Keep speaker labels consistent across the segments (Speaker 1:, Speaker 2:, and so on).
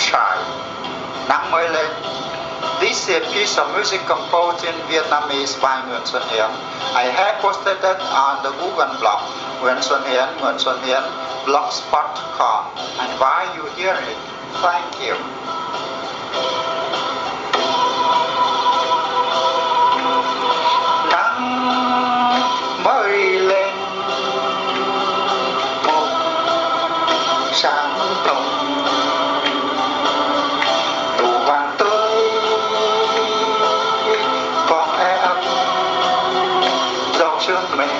Speaker 1: Sunshine, nắng mới lên. This is a piece of music composed in Vietnamese by Nguyễn Xuân Hiến. I have posted it on the Google blog, Nguyễn Xuân Hiến, Nguyễn Xuân Hiến, blogspot.com. And why you hear it? Thank you. Nắng mới lên, bông sáng tổng 准备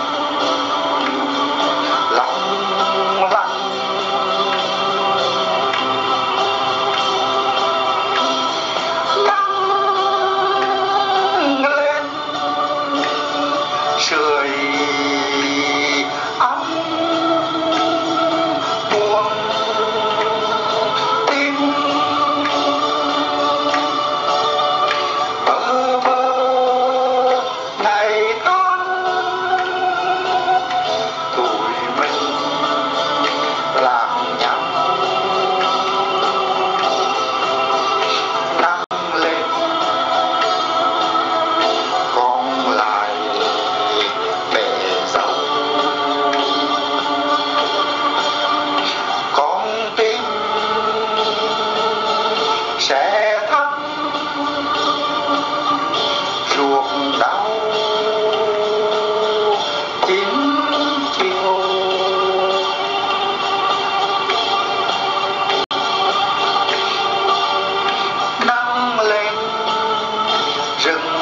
Speaker 1: Yeah.